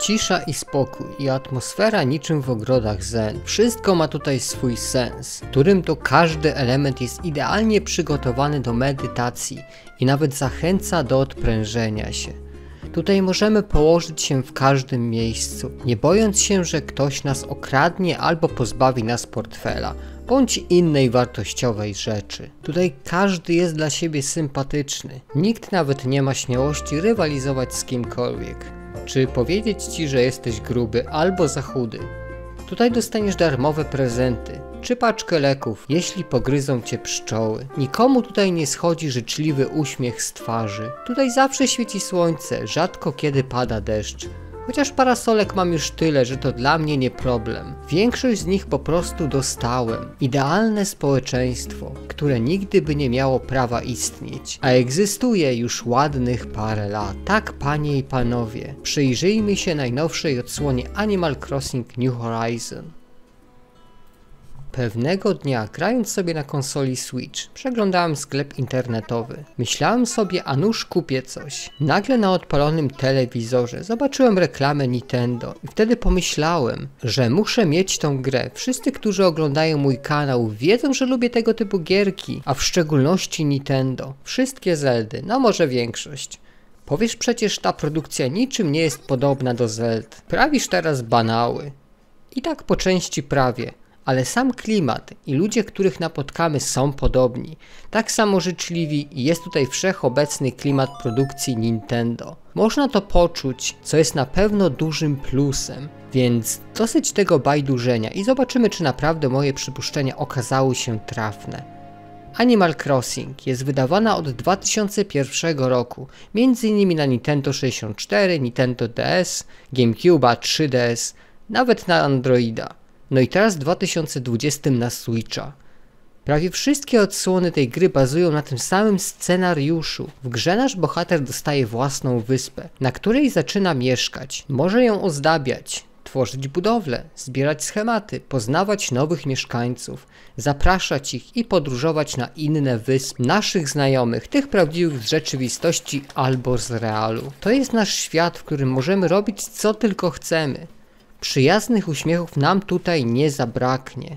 Cisza i spokój i atmosfera niczym w ogrodach zen. Wszystko ma tutaj swój sens, którym to każdy element jest idealnie przygotowany do medytacji i nawet zachęca do odprężenia się. Tutaj możemy położyć się w każdym miejscu, nie bojąc się, że ktoś nas okradnie albo pozbawi nas portfela bądź innej wartościowej rzeczy. Tutaj każdy jest dla siebie sympatyczny. Nikt nawet nie ma śmiałości rywalizować z kimkolwiek. Czy powiedzieć ci, że jesteś gruby albo za chudy. Tutaj dostaniesz darmowe prezenty, czy paczkę leków, jeśli pogryzą cię pszczoły. Nikomu tutaj nie schodzi życzliwy uśmiech z twarzy. Tutaj zawsze świeci słońce, rzadko kiedy pada deszcz. Chociaż parasolek mam już tyle, że to dla mnie nie problem. Większość z nich po prostu dostałem. Idealne społeczeństwo, które nigdy by nie miało prawa istnieć, a egzystuje już ładnych parę lat. Tak, panie i panowie, przyjrzyjmy się najnowszej odsłonie Animal Crossing New Horizon. Pewnego dnia, grając sobie na konsoli Switch, przeglądałem sklep internetowy. Myślałem sobie, a nuż kupię coś. Nagle na odpalonym telewizorze zobaczyłem reklamę Nintendo i wtedy pomyślałem, że muszę mieć tą grę. Wszyscy, którzy oglądają mój kanał wiedzą, że lubię tego typu gierki, a w szczególności Nintendo. Wszystkie Zeldy, no może większość. Powiesz przecież ta produkcja niczym nie jest podobna do Zeld. Prawisz teraz banały. I tak po części prawie ale sam klimat i ludzie, których napotkamy są podobni. Tak samo życzliwi i jest tutaj wszechobecny klimat produkcji Nintendo. Można to poczuć, co jest na pewno dużym plusem, więc dosyć tego bajdurzenia i zobaczymy, czy naprawdę moje przypuszczenia okazały się trafne. Animal Crossing jest wydawana od 2001 roku, m.in. na Nintendo 64, Nintendo DS, GameCube, 3DS, nawet na Androida. No i teraz w 2020 na Switcha. Prawie wszystkie odsłony tej gry bazują na tym samym scenariuszu. W grze nasz bohater dostaje własną wyspę, na której zaczyna mieszkać. Może ją ozdabiać, tworzyć budowle, zbierać schematy, poznawać nowych mieszkańców, zapraszać ich i podróżować na inne wyspy naszych znajomych, tych prawdziwych z rzeczywistości albo z realu. To jest nasz świat, w którym możemy robić co tylko chcemy. Przyjaznych uśmiechów nam tutaj nie zabraknie.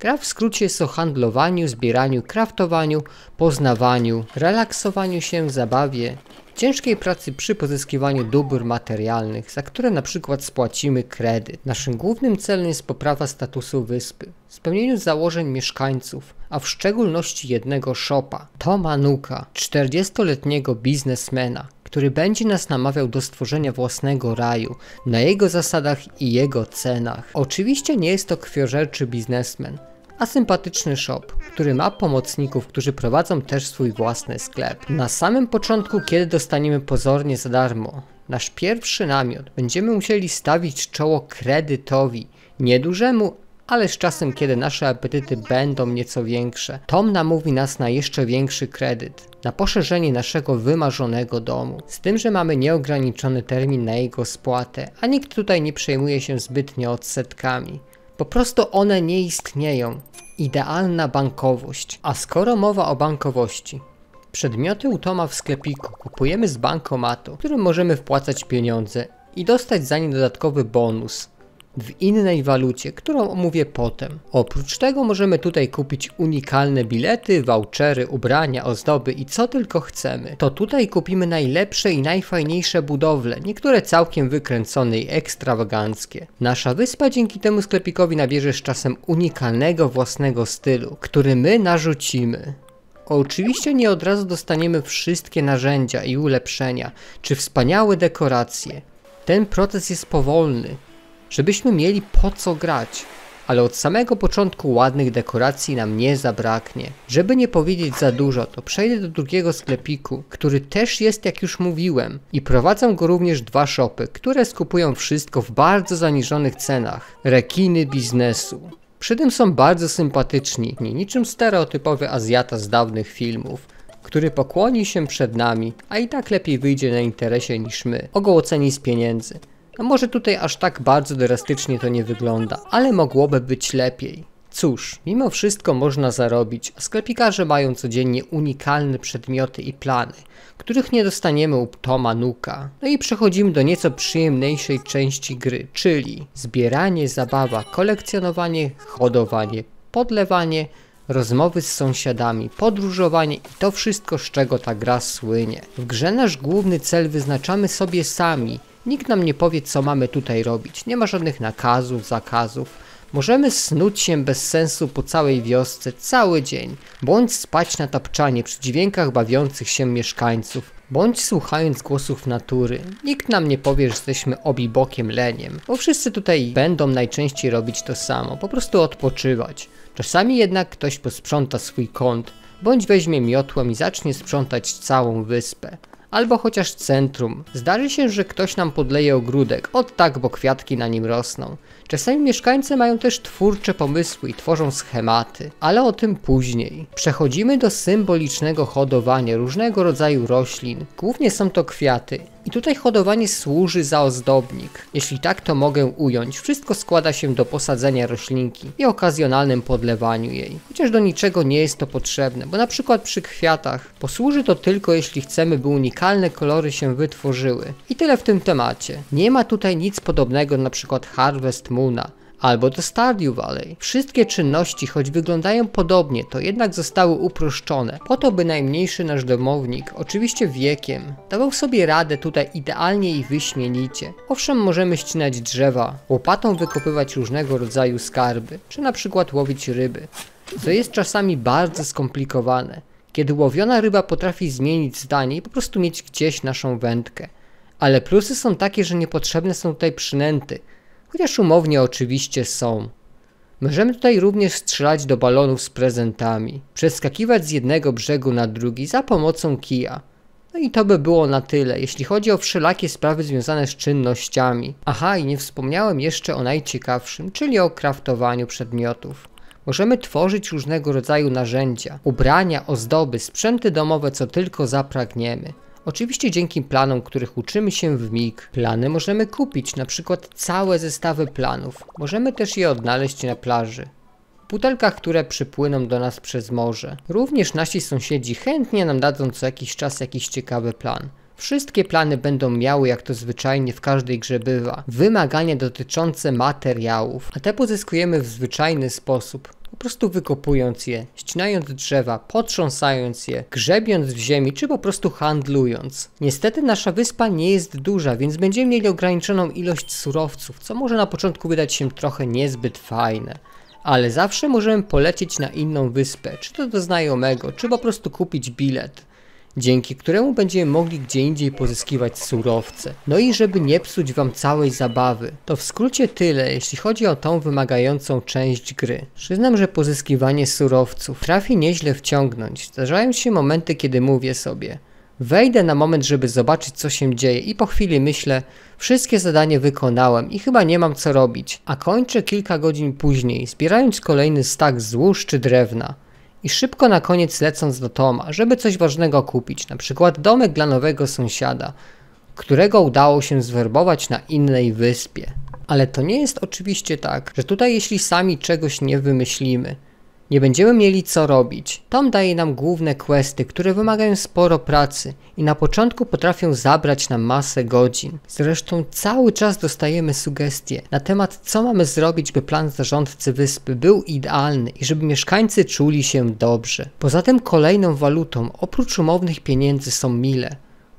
Gra w skrócie jest o handlowaniu, zbieraniu, kraftowaniu, poznawaniu, relaksowaniu się, zabawie, ciężkiej pracy przy pozyskiwaniu dóbr materialnych, za które na przykład spłacimy kredyt. Naszym głównym celem jest poprawa statusu wyspy, spełnieniu założeń mieszkańców, a w szczególności jednego szopa, Toma Nuka, 40-letniego biznesmena, który będzie nas namawiał do stworzenia własnego raju, na jego zasadach i jego cenach. Oczywiście nie jest to krwiożerczy biznesmen, a sympatyczny shop, który ma pomocników, którzy prowadzą też swój własny sklep. Na samym początku, kiedy dostaniemy pozornie za darmo nasz pierwszy namiot, będziemy musieli stawić czoło kredytowi, niedużemu, ale z czasem, kiedy nasze apetyty będą nieco większe, Tom namówi nas na jeszcze większy kredyt, na poszerzenie naszego wymarzonego domu. Z tym, że mamy nieograniczony termin na jego spłatę, a nikt tutaj nie przejmuje się zbytnio odsetkami. Po prostu one nie istnieją. Idealna bankowość. A skoro mowa o bankowości, przedmioty u Toma w sklepiku kupujemy z bankomatu, którym możemy wpłacać pieniądze i dostać za nie dodatkowy bonus w innej walucie, którą omówię potem. Oprócz tego możemy tutaj kupić unikalne bilety, vouchery, ubrania, ozdoby i co tylko chcemy. To tutaj kupimy najlepsze i najfajniejsze budowle, niektóre całkiem wykręcone i ekstrawaganckie. Nasza wyspa dzięki temu sklepikowi nabierze z czasem unikalnego własnego stylu, który my narzucimy. Oczywiście nie od razu dostaniemy wszystkie narzędzia i ulepszenia, czy wspaniałe dekoracje. Ten proces jest powolny, żebyśmy mieli po co grać. Ale od samego początku ładnych dekoracji nam nie zabraknie. Żeby nie powiedzieć za dużo, to przejdę do drugiego sklepiku, który też jest jak już mówiłem. I prowadzą go również dwa shopy, które skupują wszystko w bardzo zaniżonych cenach. Rekiny biznesu. Przy tym są bardzo sympatyczni, nie niczym stereotypowy Azjata z dawnych filmów, który pokłoni się przed nami, a i tak lepiej wyjdzie na interesie niż my, ogołoceni z pieniędzy. No może tutaj aż tak bardzo drastycznie to nie wygląda, ale mogłoby być lepiej. Cóż, mimo wszystko można zarobić, a sklepikarze mają codziennie unikalne przedmioty i plany, których nie dostaniemy u Toma Nuka. No i przechodzimy do nieco przyjemniejszej części gry, czyli zbieranie, zabawa, kolekcjonowanie, hodowanie, podlewanie, rozmowy z sąsiadami, podróżowanie i to wszystko, z czego ta gra słynie. W grze nasz główny cel wyznaczamy sobie sami. Nikt nam nie powie, co mamy tutaj robić. Nie ma żadnych nakazów, zakazów. Możemy snuć się bez sensu po całej wiosce cały dzień, bądź spać na tapczanie przy dźwiękach bawiących się mieszkańców, bądź słuchając głosów natury. Nikt nam nie powie, że jesteśmy obibokiem leniem, bo wszyscy tutaj będą najczęściej robić to samo, po prostu odpoczywać. Czasami jednak ktoś posprząta swój kąt, bądź weźmie miotłę i zacznie sprzątać całą wyspę albo chociaż centrum. Zdarzy się, że ktoś nam podleje ogródek, od tak, bo kwiatki na nim rosną. Czasami mieszkańcy mają też twórcze pomysły i tworzą schematy, ale o tym później. Przechodzimy do symbolicznego hodowania różnego rodzaju roślin. Głównie są to kwiaty. I tutaj hodowanie służy za ozdobnik. Jeśli tak to mogę ująć, wszystko składa się do posadzenia roślinki i okazjonalnym podlewaniu jej. Chociaż do niczego nie jest to potrzebne, bo na przykład przy kwiatach posłuży to tylko jeśli chcemy, by unikalne kolory się wytworzyły. I tyle w tym temacie. Nie ma tutaj nic podobnego na przykład Harvest Moona, albo do Stardew Valley. Wszystkie czynności, choć wyglądają podobnie, to jednak zostały uproszczone, po to by najmniejszy nasz domownik, oczywiście wiekiem, dawał sobie radę tutaj idealnie i wyśmienicie. Owszem, możemy ścinać drzewa, łopatą wykopywać różnego rodzaju skarby, czy na przykład łowić ryby, co jest czasami bardzo skomplikowane. Kiedy łowiona ryba potrafi zmienić zdanie i po prostu mieć gdzieś naszą wędkę. Ale plusy są takie, że niepotrzebne są tutaj przynęty, chociaż umownie oczywiście są. Możemy tutaj również strzelać do balonów z prezentami, przeskakiwać z jednego brzegu na drugi za pomocą kija. No i to by było na tyle, jeśli chodzi o wszelakie sprawy związane z czynnościami. Aha, i nie wspomniałem jeszcze o najciekawszym, czyli o kraftowaniu przedmiotów. Możemy tworzyć różnego rodzaju narzędzia, ubrania, ozdoby, sprzęty domowe, co tylko zapragniemy. Oczywiście dzięki planom, których uczymy się w MIG. Plany możemy kupić, na przykład całe zestawy planów. Możemy też je odnaleźć na plaży. W butelkach, które przypłyną do nas przez morze. Również nasi sąsiedzi chętnie nam dadzą co jakiś czas jakiś ciekawy plan. Wszystkie plany będą miały, jak to zwyczajnie w każdej grze bywa, wymagania dotyczące materiałów, a te pozyskujemy w zwyczajny sposób po prostu wykopując je, ścinając drzewa, potrząsając je, grzebiąc w ziemi, czy po prostu handlując. Niestety nasza wyspa nie jest duża, więc będziemy mieli ograniczoną ilość surowców, co może na początku wydać się trochę niezbyt fajne. Ale zawsze możemy polecieć na inną wyspę, czy to do znajomego, czy po prostu kupić bilet dzięki któremu będziemy mogli gdzie indziej pozyskiwać surowce. No i żeby nie psuć wam całej zabawy, to w skrócie tyle, jeśli chodzi o tą wymagającą część gry. Przyznam, że pozyskiwanie surowców trafi nieźle wciągnąć. Zdarzają się momenty, kiedy mówię sobie, Wejdę na moment, żeby zobaczyć co się dzieje i po chwili myślę, wszystkie zadanie wykonałem i chyba nie mam co robić, a kończę kilka godzin później, zbierając kolejny stak złóż czy drewna i szybko na koniec lecąc do Toma, żeby coś ważnego kupić, na przykład domek dla nowego sąsiada, którego udało się zwerbować na innej wyspie. Ale to nie jest oczywiście tak, że tutaj jeśli sami czegoś nie wymyślimy, nie będziemy mieli co robić. Tom daje nam główne questy, które wymagają sporo pracy i na początku potrafią zabrać nam masę godzin. Zresztą cały czas dostajemy sugestie na temat co mamy zrobić, by plan zarządcy wyspy był idealny i żeby mieszkańcy czuli się dobrze. Poza tym kolejną walutą oprócz umownych pieniędzy są mile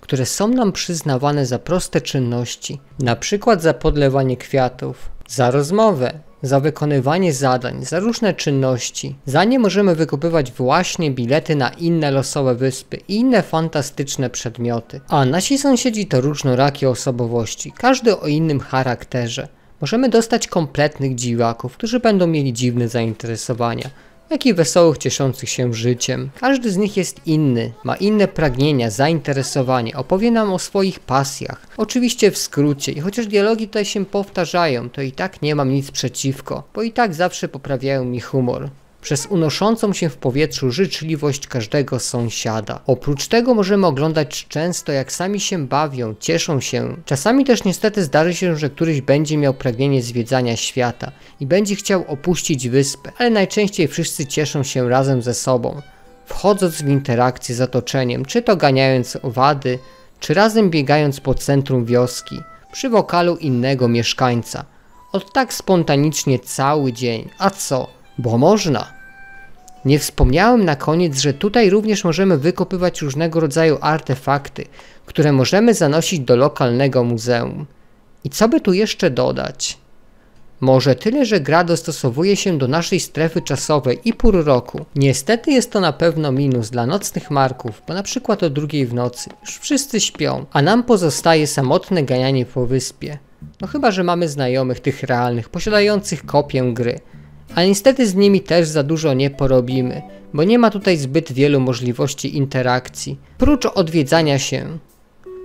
które są nam przyznawane za proste czynności, na przykład za podlewanie kwiatów, za rozmowę, za wykonywanie zadań, za różne czynności. Za nie możemy wykupywać właśnie bilety na inne losowe wyspy i inne fantastyczne przedmioty. A nasi sąsiedzi to różnorakie osobowości, każdy o innym charakterze. Możemy dostać kompletnych dziwaków, którzy będą mieli dziwne zainteresowania jak i wesołych, cieszących się życiem. Każdy z nich jest inny, ma inne pragnienia, zainteresowanie, opowie nam o swoich pasjach. Oczywiście w skrócie i chociaż dialogi tutaj się powtarzają, to i tak nie mam nic przeciwko, bo i tak zawsze poprawiają mi humor. Przez unoszącą się w powietrzu życzliwość każdego sąsiada. Oprócz tego możemy oglądać często jak sami się bawią, cieszą się. Czasami też niestety zdarzy się, że któryś będzie miał pragnienie zwiedzania świata i będzie chciał opuścić wyspę, ale najczęściej wszyscy cieszą się razem ze sobą, wchodząc w interakcję z otoczeniem, czy to ganiając owady, czy razem biegając po centrum wioski, przy wokalu innego mieszkańca. Od tak spontanicznie cały dzień. A co? Bo można. Nie wspomniałem na koniec, że tutaj również możemy wykopywać różnego rodzaju artefakty, które możemy zanosić do lokalnego muzeum. I co by tu jeszcze dodać? Może tyle, że gra dostosowuje się do naszej strefy czasowej i pór roku. Niestety jest to na pewno minus dla nocnych marków, bo na przykład o drugiej w nocy już wszyscy śpią, a nam pozostaje samotne ganianie po wyspie. No chyba, że mamy znajomych tych realnych, posiadających kopię gry. Ale niestety z nimi też za dużo nie porobimy, bo nie ma tutaj zbyt wielu możliwości interakcji, prócz odwiedzania się.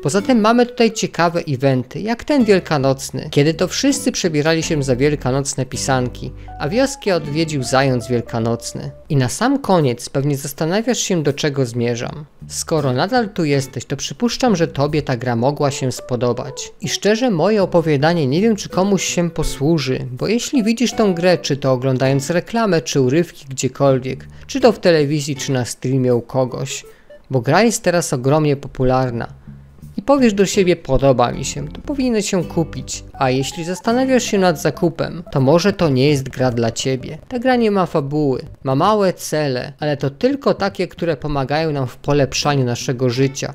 Poza tym mamy tutaj ciekawe eventy, jak ten wielkanocny, kiedy to wszyscy przebierali się za wielkanocne pisanki, a wioski odwiedził zając wielkanocny. I na sam koniec pewnie zastanawiasz się do czego zmierzam. Skoro nadal tu jesteś, to przypuszczam, że tobie ta gra mogła się spodobać. I szczerze moje opowiadanie nie wiem czy komuś się posłuży, bo jeśli widzisz tą grę, czy to oglądając reklamę, czy urywki gdziekolwiek, czy to w telewizji, czy na streamie u kogoś, bo gra jest teraz ogromnie popularna, i powiesz do siebie podoba mi się, to powinieneś się kupić. A jeśli zastanawiasz się nad zakupem, to może to nie jest gra dla ciebie. Ta gra nie ma fabuły, ma małe cele, ale to tylko takie, które pomagają nam w polepszaniu naszego życia.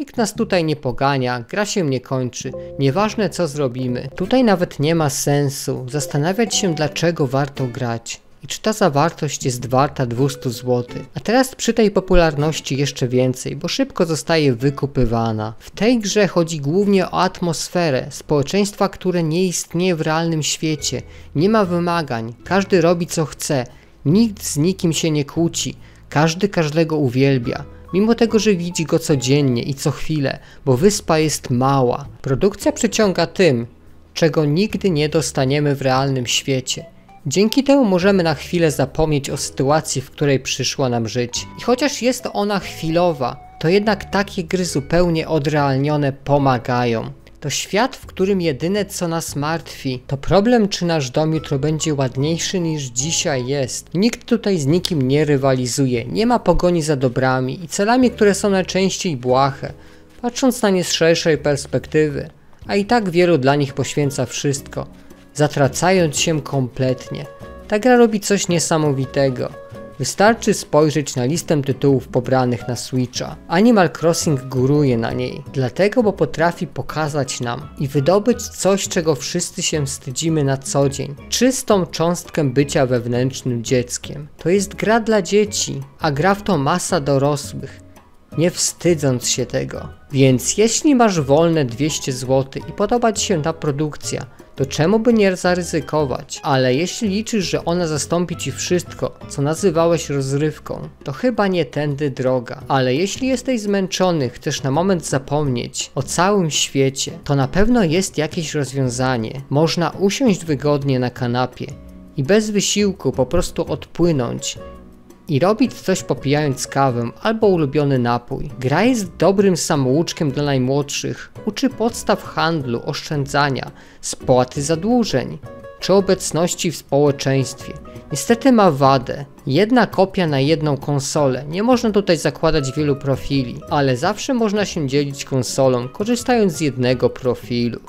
Nikt nas tutaj nie pogania, gra się nie kończy, nieważne co zrobimy. Tutaj nawet nie ma sensu zastanawiać się dlaczego warto grać i czy ta zawartość jest warta 200 zł. A teraz przy tej popularności jeszcze więcej, bo szybko zostaje wykupywana. W tej grze chodzi głównie o atmosferę społeczeństwa, które nie istnieje w realnym świecie, nie ma wymagań, każdy robi co chce, nikt z nikim się nie kłóci, każdy każdego uwielbia. Mimo tego, że widzi go codziennie i co chwilę, bo wyspa jest mała. Produkcja przyciąga tym, czego nigdy nie dostaniemy w realnym świecie. Dzięki temu możemy na chwilę zapomnieć o sytuacji, w której przyszło nam żyć. I chociaż jest ona chwilowa, to jednak takie gry zupełnie odrealnione pomagają. To świat, w którym jedyne co nas martwi, to problem czy nasz dom jutro będzie ładniejszy niż dzisiaj jest. Nikt tutaj z nikim nie rywalizuje, nie ma pogoni za dobrami i celami, które są najczęściej błahe, patrząc na nie z szerszej perspektywy. A i tak wielu dla nich poświęca wszystko zatracając się kompletnie. Ta gra robi coś niesamowitego. Wystarczy spojrzeć na listę tytułów pobranych na Switcha. Animal Crossing góruje na niej, dlatego bo potrafi pokazać nam i wydobyć coś, czego wszyscy się wstydzimy na co dzień. Czystą cząstkę bycia wewnętrznym dzieckiem. To jest gra dla dzieci, a gra w to masa dorosłych nie wstydząc się tego. Więc jeśli masz wolne 200 zł i podoba Ci się ta produkcja, to czemu by nie zaryzykować? Ale jeśli liczysz, że ona zastąpi Ci wszystko, co nazywałeś rozrywką, to chyba nie tędy droga. Ale jeśli jesteś zmęczony, chcesz na moment zapomnieć o całym świecie, to na pewno jest jakieś rozwiązanie. Można usiąść wygodnie na kanapie i bez wysiłku po prostu odpłynąć i robić coś popijając kawę albo ulubiony napój. Gra jest dobrym samouczkiem dla najmłodszych, uczy podstaw handlu, oszczędzania, spłaty zadłużeń czy obecności w społeczeństwie. Niestety ma wadę. Jedna kopia na jedną konsolę. Nie można tutaj zakładać wielu profili, ale zawsze można się dzielić konsolą, korzystając z jednego profilu.